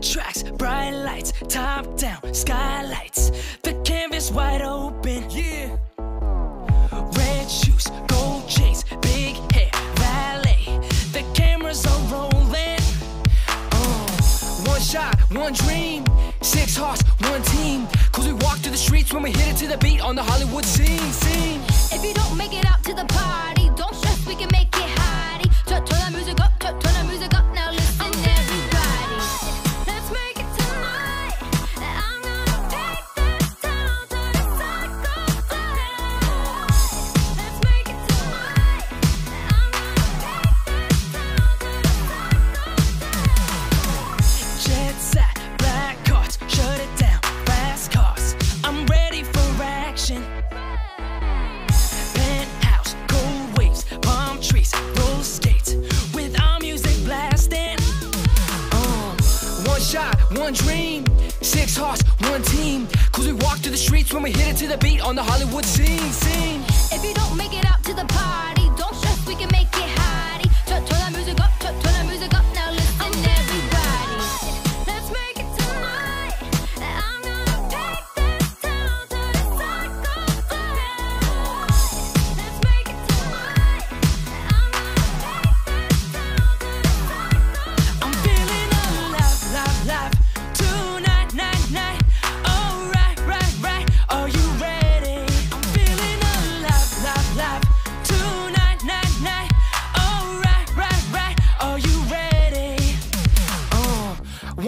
Tracks, bright lights, top down, skylights. The canvas wide open. Yeah. Red shoes, gold chains, big hair, valet. The cameras are rolling. Uh, one shot, one dream. Six hearts, one team. Cause we walk through the streets when we hit it to the beat on the Hollywood scene. scene. If you don't make it out to the party, one dream, six hearts, one team. Cause we walk through the streets when we hit it to the beat on the Hollywood scene. scene. If you don't make it out to the party, don't stress, we can make it hottie. Turn, turn that music up, turn, turn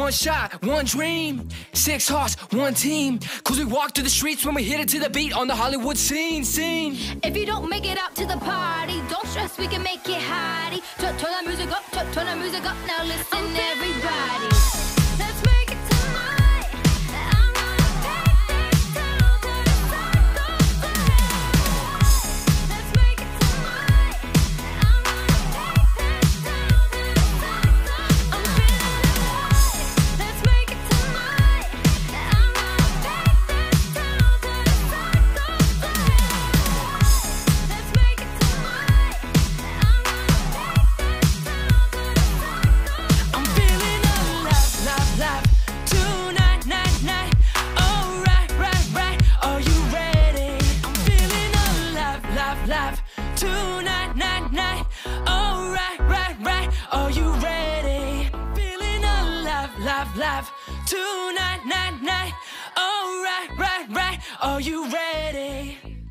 one shot, one dream. Six hearts, one team. Cause we walk through the streets when we hit it to the beat on the Hollywood scene, scene. If you don't make it out to the party, don't stress, we can make it hottie. Turn, turn that music up, turn, turn that music up. Now listen, Tonight, night, night. Alright, right, right. Are you ready? Feeling alive, live, live. Tonight, night, night. Right, right. Are you ready?